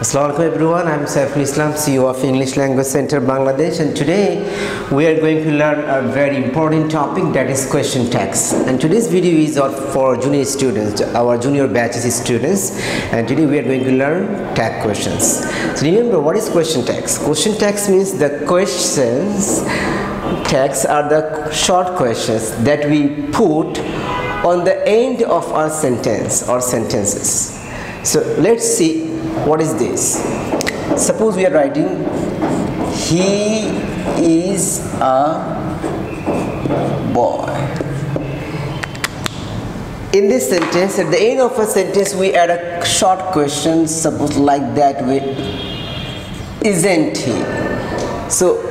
Assalamualaikum everyone, I am Saiful Islam, CEO of English Language Center Bangladesh and today we are going to learn a very important topic that is question tags and today's video is for junior students, our junior batches students and today we are going to learn tag questions. So remember what is question tags? Question tags means the questions tags are the short questions that we put on the end of our sentence or sentences. So let's see what is this? Suppose we are writing he is a boy. In this sentence at the end of a sentence we add a short question suppose like that way isn't he? So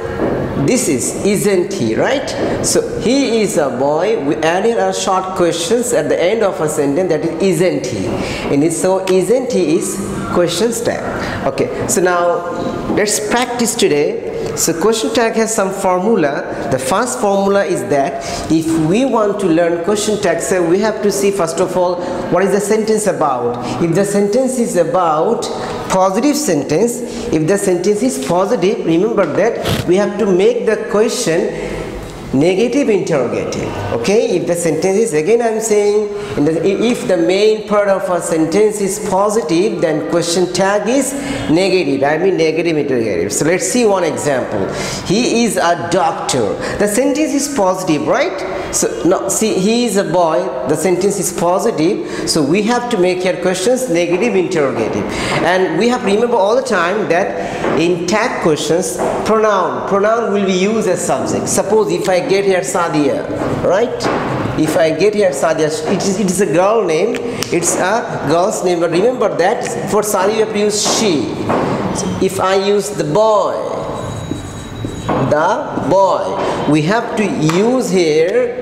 this is isn't he right? So he is a boy we added a short questions at the end of a sentence that is isn't he? And so isn't he is questions tag. Okay so now let's practice today. So question tag has some formula. The first formula is that if we want to learn question tag so we have to see first of all what is the sentence about? If the sentence is about positive sentence if the sentence is positive remember that we have to make the question negative interrogative okay? If the sentence is again i'm saying the, if the main part of a sentence is positive then question tag is negative. I mean negative interrogative. So let's see one example. He is a doctor. The sentence is positive right so now see he is a boy the sentence is positive so we have to make your questions negative interrogative and we have to remember all the time that in tag questions pronoun pronoun will be used as subject suppose if i get here Sadia, right? If I get here Sadia, it is, it is a girl name, it's a girl's name, but remember that for Sadia you have to use she. if I use the boy, the boy, we have to use here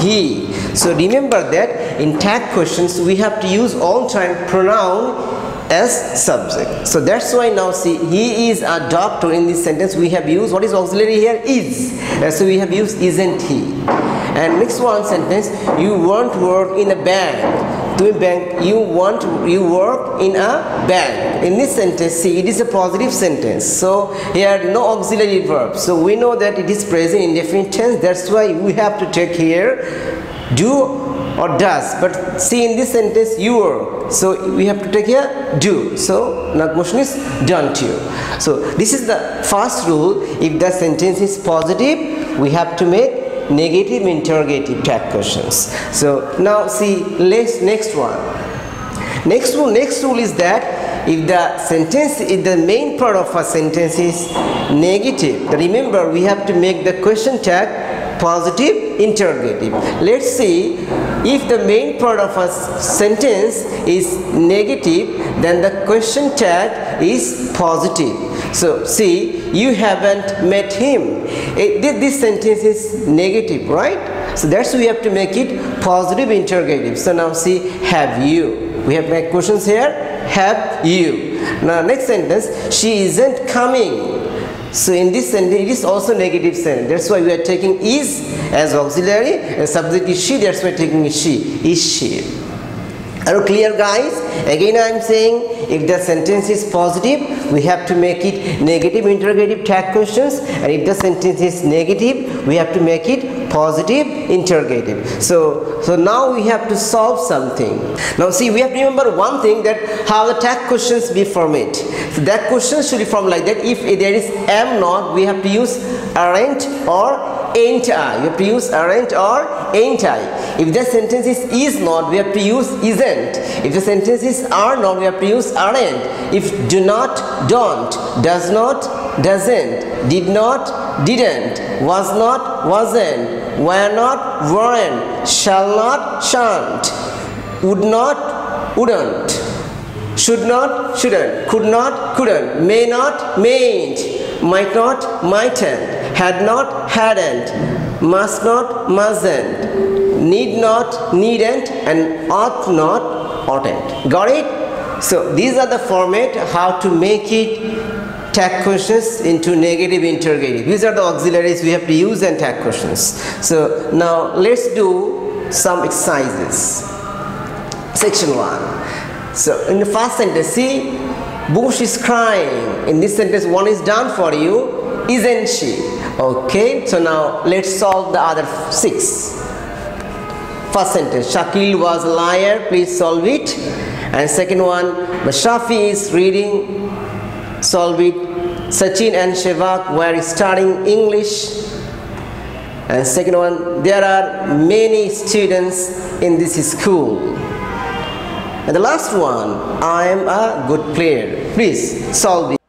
he. So remember that in tag questions we have to use all time pronoun as subject. So that's why now see he is a doctor in this sentence we have used what is auxiliary here is. Uh, so we have used isn't he. And next one sentence you want to work in a bank. A bank you want you work in a bank. In this sentence see it is a positive sentence. So here no auxiliary verb. So we know that it is present indefinite tense. That's why we have to take here do or does but see in this sentence you are so we have to take here do so question is don't you so this is the first rule if the sentence is positive we have to make negative interrogative tag questions. So now see let's next one. Next rule next rule is that if the sentence if the main part of a sentence is negative remember we have to make the question tag positive interrogative. Let's see if the main part of a sentence is negative then the question tag is positive so see you haven't met him eh, this sentence is negative right so that's why we have to make it positive interrogative so now see have you we have my questions here have you now next sentence she isn't coming so in this sentence, it is also negative sentence. That's why we are taking is as auxiliary and subject is she. That's why taking is she. Is she. Are you clear guys? Again I am saying if the sentence is positive we have to make it negative interrogative tag questions and if the sentence is negative we have to make it positive interrogative. So, so now we have to solve something. Now see we have to remember one thing that how the tag questions be formatted. So that question should be formed like that if there is am not we have to use aren't or ain't I. We have to use aren't or ain't I. If the sentence is is not, we have to use isn't. If the sentence is are not, we have to use aren't. If do not, don't, does not, doesn't, did not, didn't, was not, wasn't, were not, weren't, shall not, shan't, would not, wouldn't, should not, shouldn't, could not, couldn't, may not, mayn't, might not, mightn't, had not, hadn't, must not, mustn't, need not, needn't, and ought not, oughtn't. Got it? So these are the format how to make it tag questions into negative interrogative. These are the auxiliaries we have to use and tag questions. So now let's do some exercises. Section 1. So in the first sentence, see Bush is crying. In this sentence, one is done for you, isn't she? Okay, so now let's solve the other six. First sentence, Shakil was a liar. Please solve it. And second one, Mashafi is reading. Solve it. Sachin and Shevak were studying English. And second one, there are many students in this school. And the last one, I am a good player. Please solve it.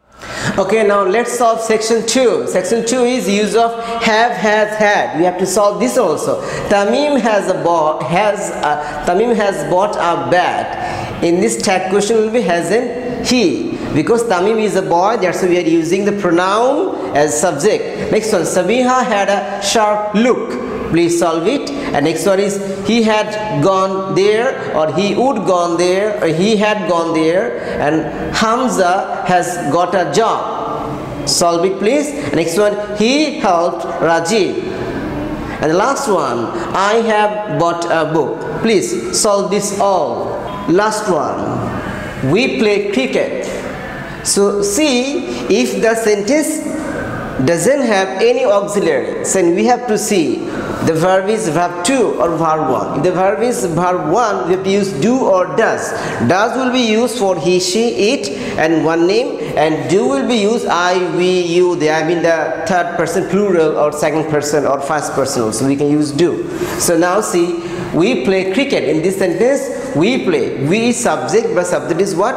Okay, now let's solve section 2. Section 2 is use of have, has, had. We have to solve this also. Tamim has a bought has a, Tamim has bought a bat. In this tag question will be hasn't he because Tamim is a boy that's why we are using the pronoun as subject. Next one Sabiha had a sharp look please solve it. And next one is he had gone there or he would gone there or he had gone there and Hamza has got a job. Solve it please. Next one he helped Rajiv and the last one I have bought a book. Please solve this all. Last one we play cricket. So see if the sentence doesn't have any auxiliary. Then we have to see the verb is verb 2 or verb 1 if the verb is verb 1 we have to use do or does. Does will be used for he she it and one name and do will be used I we you they have in the third person plural or second person or first person also. We can use do. So now see we play cricket. In this sentence we play. We subject but subject is what?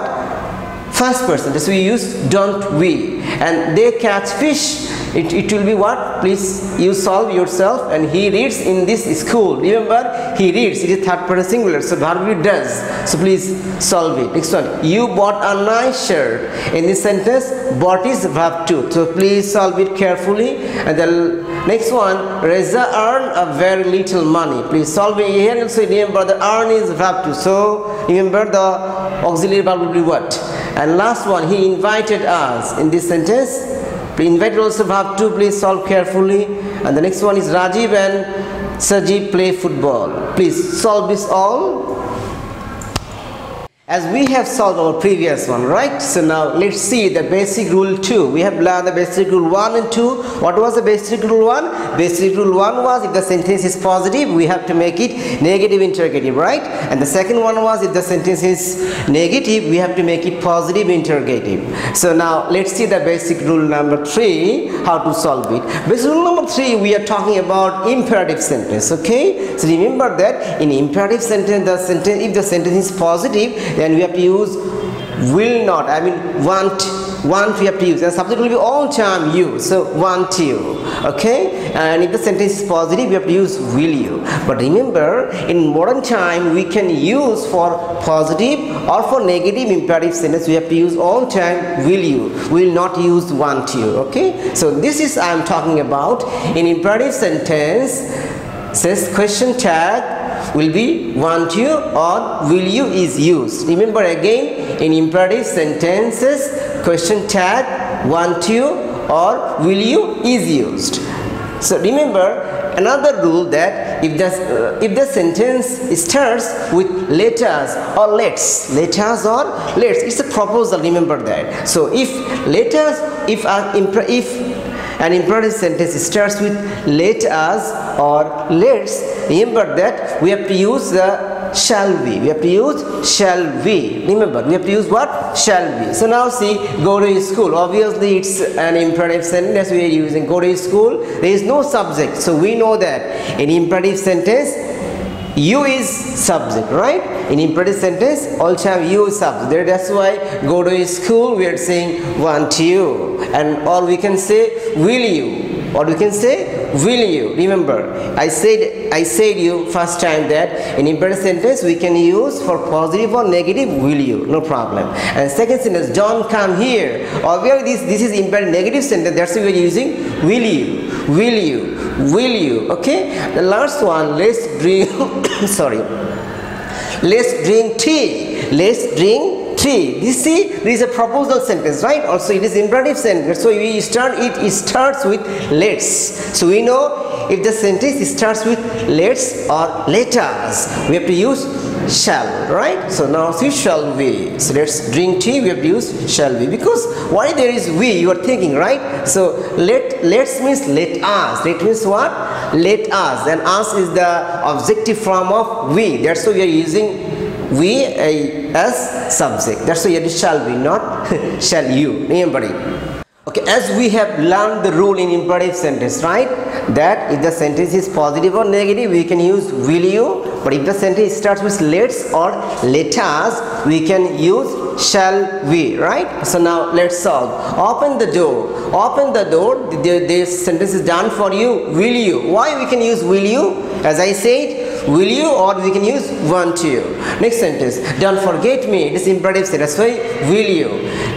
First person. So we use don't we. And they catch fish it, it will be what? Please you solve yourself and he reads in this school. Remember he reads. It is third person singular. So verb does. So please solve it. Next one. You bought a nice shirt. In this sentence bought is verb 2 so please solve it carefully. And the next one. Reza earned a very little money. Please solve it here. Also remember the earn is verb 2 so remember the auxiliary verb will be what? And last one. He invited us. In this sentence Invite also verb to please solve carefully. And the next one is Rajiv and Sajib play football. Please solve this all as we have solved our previous one right? So now let's see the basic rule 2 we have learned the basic rule 1 and 2 what was the basic rule 1 basic rule 1 was if the sentence is positive we have to make it negative interrogative right? And the second one was if the sentence is negative we have to make it positive interrogative. So now let's see the basic rule number 3 how to solve it. Basic rule number 3 we are talking about imperative sentence okay? So remember that in imperative sentence the sentence if the sentence is positive then we have to use will not. I mean want want we have to use. And subject will be all time you. So want you. Okay? And if the sentence is positive we have to use will you. But remember in modern time we can use for positive or for negative imperative sentence. We have to use all time will you. Will not use want you. Okay? So this is I am talking about. In imperative sentence says question tag will be want you or will you is used. Remember again in imperative sentences question tag want you or will you is used. So remember another rule that if the, uh, if the sentence starts with letters or let's letters or let's it's a proposal remember that so if letters if uh, if an imperative sentence starts with let us or let's. Remember that we have to use the shall we. We have to use shall we. Remember we have to use what? Shall we. So now see go to school. Obviously it's an imperative sentence we are using. Go to school. There is no subject. So we know that. In imperative sentence you is subject right? In imperative sentence also have you subject. That's why go to school we are saying want you. And or we can say will you. Or we can say will you. Remember i said i said you first time that in imperative sentence we can use for positive or negative will you. No problem. And second sentence john come here. Obviously this this is imperative negative sentence. That's why we're using will you. Will you will you? Okay? The last one let's drink sorry. Let's drink tea. Let's drink tea you see this is a proposal sentence right also it is imperative sentence so we start it, it starts with let's so we know if the sentence starts with let's or let us we have to use shall, right? So now see shall we. So let's drink tea, we have to use shall we. Because why there is we, you are thinking, right? So let let's means let us. Let means what? Let us. And us is the objective form of we. That's why we are using we uh, as subject. That's why it shall be, not shall you. Remember. Okay, as we have learned the rule in imperative sentence, right? That if the sentence is positive or negative, we can use will you. But if the sentence starts with let's or let us, we can use shall we, right? So now let's solve. Open the door. Open the door. This sentence is done for you. Will you? Why we can use will you? As I said, will you or we can use want to next sentence. Don't forget me. It is imperative sentence why will you?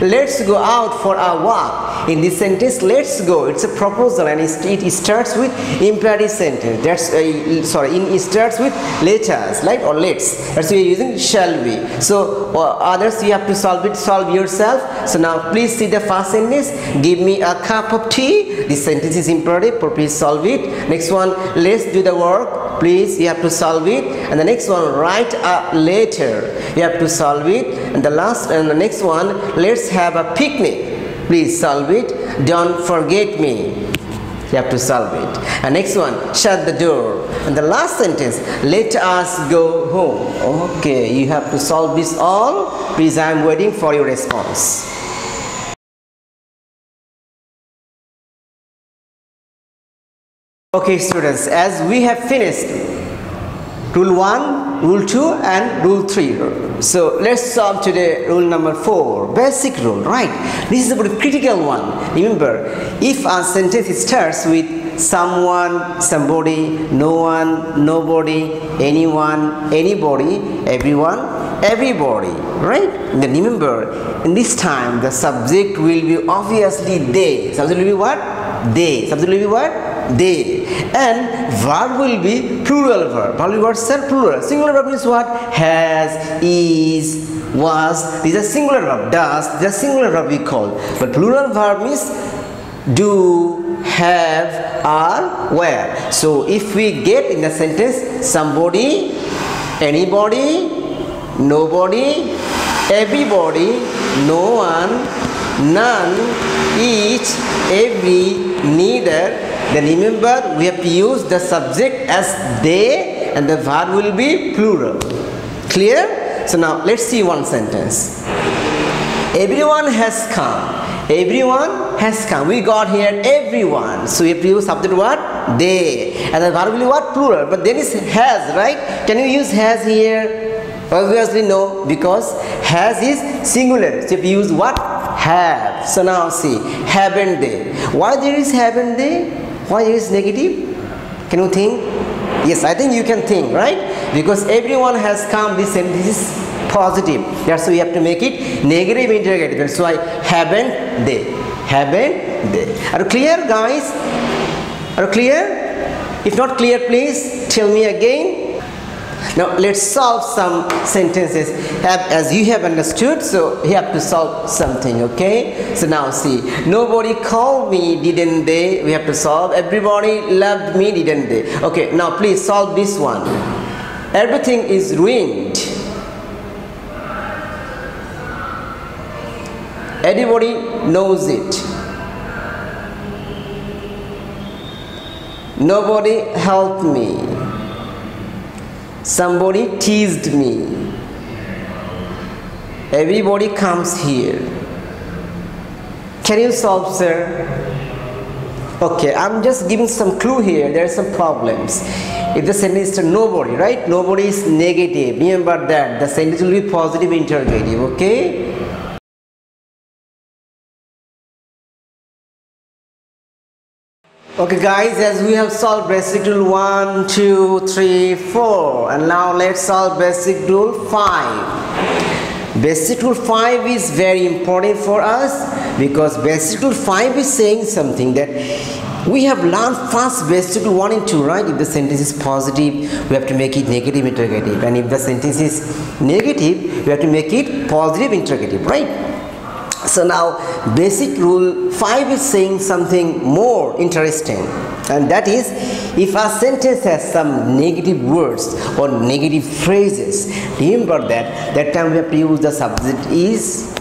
Let's go out for a walk. In this sentence let's go. It's a proposal and it, starts with imperative sentence. That's uh, sorry in, it starts with let us. Right or let's. That's why you're using. Shall we? So uh, others you have to solve it. Solve yourself. So now please see the first sentence. Give me a cup of tea. This sentence is imperative. Please solve it. Next one. Let's do the work please you have to solve it. And the next one write a letter. You have to solve it. And the last and the next one let's have a picnic. Please solve it. Don't forget me. You have to solve it. And next one shut the door. And the last sentence let us go home. Okay you have to solve this all. Please i am waiting for your response Okay students, as we have finished rule 1, rule 2 and rule 3. So let's solve today rule number 4, basic rule, right? This is a very critical one. Remember, if a sentence starts with someone, somebody, no one, nobody, anyone, anybody, everyone, everybody, right? Then remember, in this time the subject will be obviously they. Subject will be what? They. Subject will be what? They and verb will be plural verb. Plural verb will plural. Singular verb means what? Has is was. These are singular verb. Does. These are singular verb we call. But plural verb means do have are where so if we get in the sentence somebody anybody nobody everybody no one none each every neither then remember we have to use the subject as they and the verb will be plural. Clear? So now let's see one sentence. Everyone has come. Everyone has come. We got here everyone. So we have to use subject what? They. And the verb will be what? Plural. But then it's has, right? Can you use has here? Obviously no, because has is singular. So if you use what? Have. So now see, haven't they? Why there is haven't they? Why is negative? Can you think? Yes, I think you can think, right? Because everyone has come this and this is positive. That's why we have to make it negative interrogative. That's why haven't they? Haven't they? Are clear, guys? Are clear? If not clear, please tell me again. Now let's solve some sentences have, as you have understood. So you have to solve something, okay? So now see, nobody called me, didn't they? We have to solve. Everybody loved me, didn't they? Okay, now please solve this one. Everything is ruined. Everybody knows it. Nobody helped me. Somebody teased me. Everybody comes here. Can you solve, sir? Okay, I'm just giving some clue here. There are some problems. If the sentence is nobody, right? Nobody is negative. Remember that. The sentence will be positive interrogative, okay? Okay guys, as we have solved basic rule 1, 2, 3, 4 and now let's solve basic rule 5. Basic rule 5 is very important for us because basic rule 5 is saying something that we have learned first basic rule 1 and 2, right? If the sentence is positive, we have to make it negative interrogative and if the sentence is negative, we have to make it positive interrogative, right? So now basic rule 5 is saying something more interesting. And that is if a sentence has some negative words or negative phrases remember that that time we have to use the subject is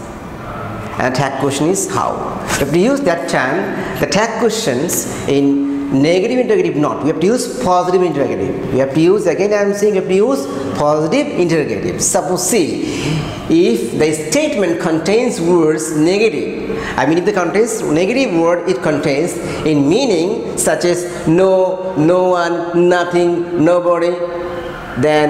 and tag question is how. If we use that time the tag questions in negative interrogative not. We have to use positive interrogative. We have to use again i am saying we have to use positive interrogative. Suppose see if the statement contains words negative i mean if it contains negative word it contains in meaning such as no no one nothing nobody then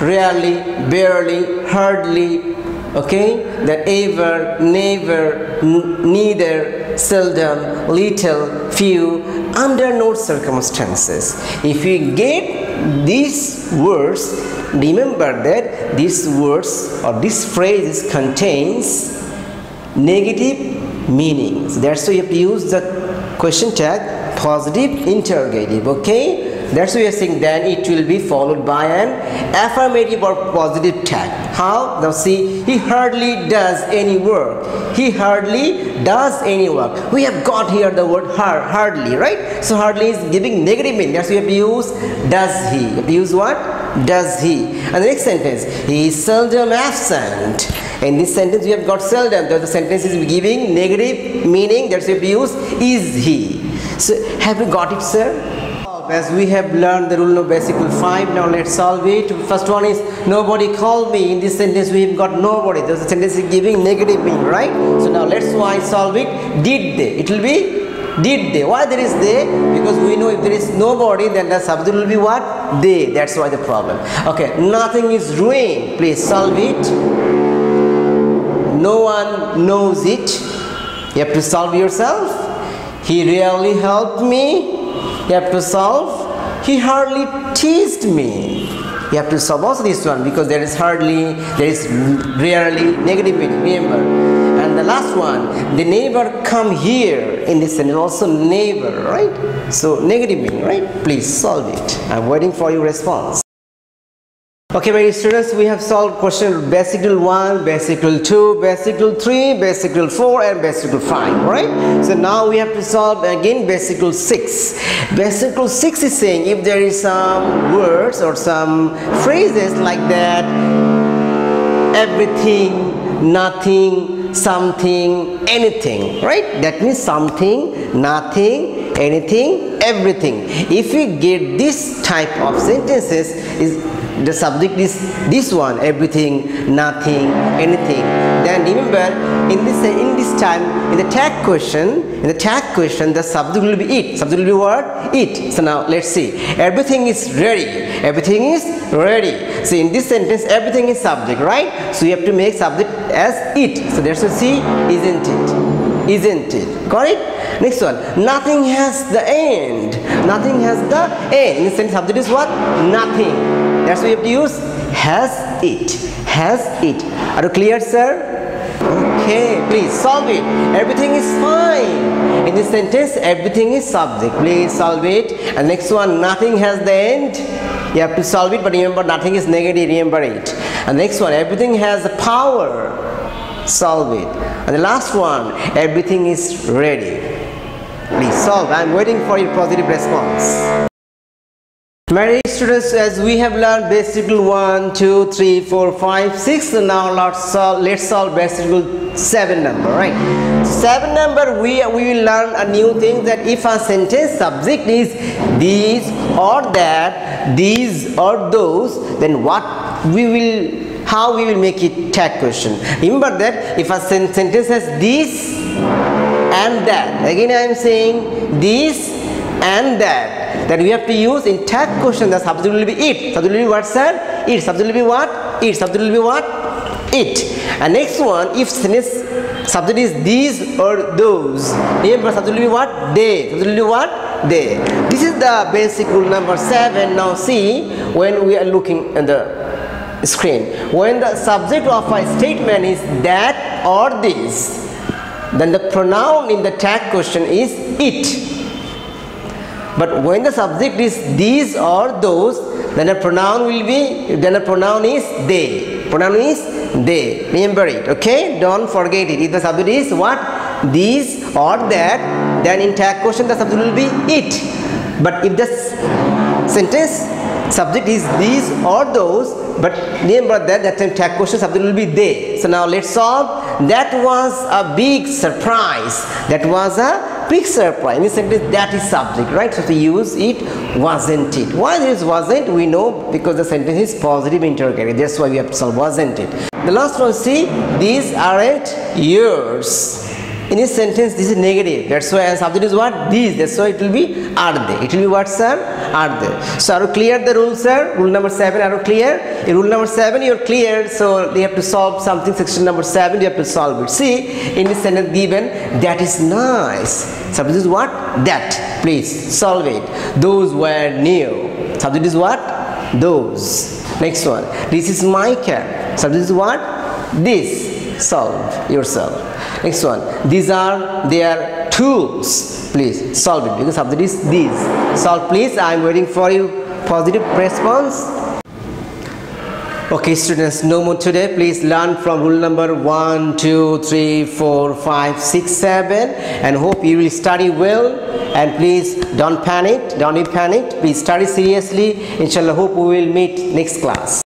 rarely barely hardly okay then ever never neither seldom little few under no circumstances. If we get these words remember that these words or these phrases contains negative meanings. That's why you have to use the question tag positive interrogative okay? That's why we are saying then it will be followed by an affirmative or positive tag how? Now see he hardly does any work. He hardly does any work. We have got here the word hard, hardly right? So hardly is giving negative meaning. That's why we have to use does he. You have use what? Does he. And the next sentence he is seldom absent. In this sentence we have got seldom. The sentence is giving negative meaning. That's why we have to use is he. So have you got it sir as we have learned the rule of basic rule 5 now let's solve it. First one is nobody called me. In this sentence we have got nobody. The sentence is giving negative meaning right? So now let's why solve it. Did they? It will be did they? Why there is they? Because we know if there is nobody then the subject will be what? They. That's why the problem. Okay nothing is ruined. Please solve it. No one knows it. You have to solve yourself. He really helped me you have to solve? He hardly teased me. You have to solve also this one because there is hardly there is rarely negative meaning remember? And the last one the neighbor come here. In this sentence also neighbor, right? So negative meaning right? Please solve it. I'm waiting for your response Okay, my students, we have solved question basic rule 1, basic rule 2, basic rule 3, basic rule 4 and basic rule 5, right? So now we have to solve again basic rule 6. Basic rule 6 is saying if there is some words or some phrases like that, everything, nothing, something, anything, right? That means something, nothing, anything, everything. If we get this type of sentences is the subject is this one everything nothing anything. Then remember in this uh, in this time in the tag question in the tag question the subject will be it. Subject will be what? It. So now let's see. Everything is ready. Everything is ready. So in this sentence everything is subject right? So you have to make subject as it. So that's what see isn't it? Isn't it? It? Next one. Nothing has the end. Nothing has the end. In the sentence subject is what? Nothing that's why you have to use. Has it. Has it. Are you clear sir? Okay please solve it. Everything is fine. In this sentence everything is subject. Please solve it. And next one nothing has the end. You have to solve it but remember nothing is negative. Remember it. And next one everything has the power. Solve it. And the last one everything is ready. Please solve. I'm waiting for your positive response. Dear students, as we have learned basic rule 1, 2, 3, 4, 5, 6, now let's solve, let's solve basic rule 7 number, right? 7 number, we, we will learn a new thing that if a sentence subject is these or that, these or those, then what we will, how we will make it tag question. Remember that if a sen sentence has this and that, again I am saying this and that, that we have to use in tag question the subject will be it. Subject will be what sir? It. Subject will be what? It. Subject will be what? It. And next one if sentence subject is these or those. Remember subject will be what? They. Subject will be what? They. This is the basic rule number seven. Now see when we are looking at the screen when the subject of a statement is that or this then the pronoun in the tag question is it but when the subject is these or those then a pronoun will be then a pronoun is they. Pronoun is they. Remember it okay? Don't forget it. If the subject is what? These or that then in tag question the subject will be it. But if the sentence subject is these or those but remember that that time tag question subject will be they. So now let's solve. That was a big surprise. That was a big surprise. In sentence that is subject right? So to use it wasn't it? Why this wasn't we know because the sentence is positive interrogative that's why we have to solve wasn't it. The last one see these aren't yours in this sentence this is negative. That's why subject is what these that's why it will be are they. It will be what sir? Are they. So are you clear the rule sir? Rule number seven are you clear? In rule number seven you're clear. So they have to solve something. Section number seven you have to solve it. See in this sentence given that is nice. Subject is what that. Please solve it. Those were new. Subject is what those. Next one. This is my cat subject is what this solve yourself. Next one. These are their tools. Please solve it. Because subject is these. Solve please. I am waiting for you. Positive response. Okay students no more today. Please learn from rule number one two three four five six seven and hope you will study well. And please don't panic. Don't be panicked. Please study seriously. Inshallah hope we will meet next class